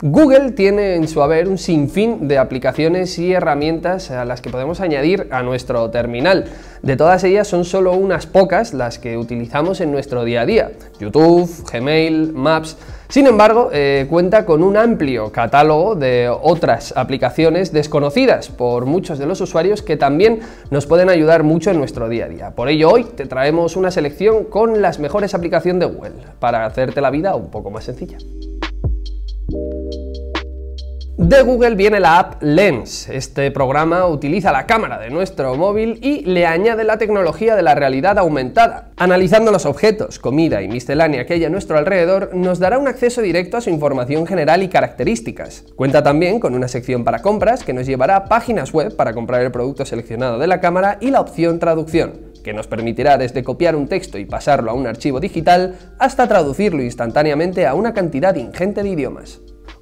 Google tiene en su haber un sinfín de aplicaciones y herramientas a las que podemos añadir a nuestro terminal. De todas ellas son solo unas pocas las que utilizamos en nuestro día a día. YouTube, Gmail, Maps... Sin embargo, eh, cuenta con un amplio catálogo de otras aplicaciones desconocidas por muchos de los usuarios que también nos pueden ayudar mucho en nuestro día a día. Por ello hoy te traemos una selección con las mejores aplicaciones de Google para hacerte la vida un poco más sencilla. De Google viene la app Lens. Este programa utiliza la cámara de nuestro móvil y le añade la tecnología de la realidad aumentada. Analizando los objetos, comida y miscelánea que hay a nuestro alrededor, nos dará un acceso directo a su información general y características. Cuenta también con una sección para compras que nos llevará a páginas web para comprar el producto seleccionado de la cámara y la opción traducción que nos permitirá desde copiar un texto y pasarlo a un archivo digital hasta traducirlo instantáneamente a una cantidad ingente de idiomas.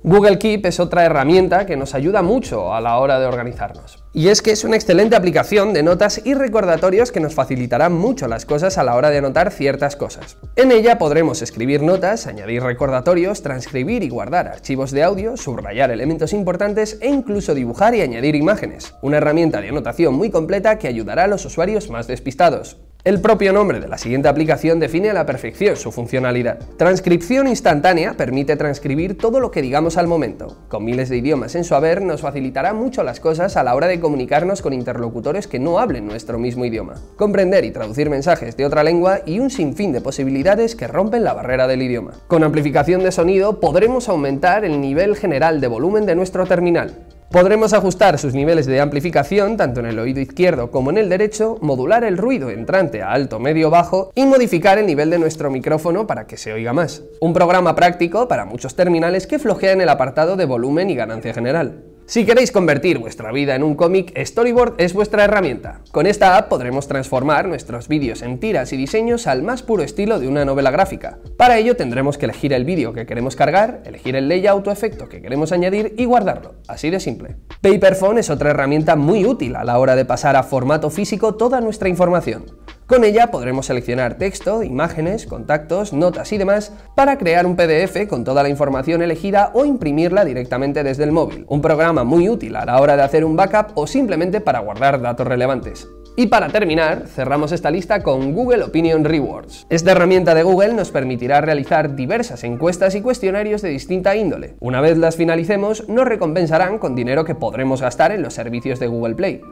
Google Keep es otra herramienta que nos ayuda mucho a la hora de organizarnos. Y es que es una excelente aplicación de notas y recordatorios que nos facilitará mucho las cosas a la hora de anotar ciertas cosas. En ella podremos escribir notas, añadir recordatorios, transcribir y guardar archivos de audio, subrayar elementos importantes e incluso dibujar y añadir imágenes. Una herramienta de anotación muy completa que ayudará a los usuarios más despistados. El propio nombre de la siguiente aplicación define a la perfección su funcionalidad. Transcripción instantánea permite transcribir todo lo que digamos al momento. Con miles de idiomas en su haber nos facilitará mucho las cosas a la hora de comunicarnos con interlocutores que no hablen nuestro mismo idioma. Comprender y traducir mensajes de otra lengua y un sinfín de posibilidades que rompen la barrera del idioma. Con amplificación de sonido podremos aumentar el nivel general de volumen de nuestro terminal. Podremos ajustar sus niveles de amplificación tanto en el oído izquierdo como en el derecho, modular el ruido entrante a alto, medio, bajo y modificar el nivel de nuestro micrófono para que se oiga más. Un programa práctico para muchos terminales que flojea en el apartado de volumen y ganancia general. Si queréis convertir vuestra vida en un cómic, Storyboard es vuestra herramienta. Con esta app podremos transformar nuestros vídeos en tiras y diseños al más puro estilo de una novela gráfica. Para ello tendremos que elegir el vídeo que queremos cargar, elegir el layout o efecto que queremos añadir y guardarlo. Así de simple. Paperphone es otra herramienta muy útil a la hora de pasar a formato físico toda nuestra información. Con ella podremos seleccionar texto, imágenes, contactos, notas y demás para crear un PDF con toda la información elegida o imprimirla directamente desde el móvil. Un programa muy útil a la hora de hacer un backup o simplemente para guardar datos relevantes. Y para terminar, cerramos esta lista con Google Opinion Rewards. Esta herramienta de Google nos permitirá realizar diversas encuestas y cuestionarios de distinta índole. Una vez las finalicemos, nos recompensarán con dinero que podremos gastar en los servicios de Google Play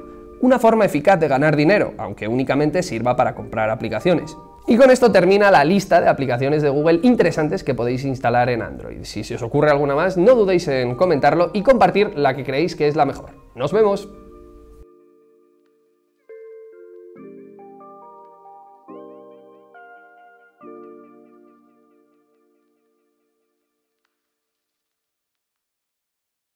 una forma eficaz de ganar dinero, aunque únicamente sirva para comprar aplicaciones. Y con esto termina la lista de aplicaciones de Google interesantes que podéis instalar en Android. Si se os ocurre alguna más, no dudéis en comentarlo y compartir la que creéis que es la mejor. ¡Nos vemos!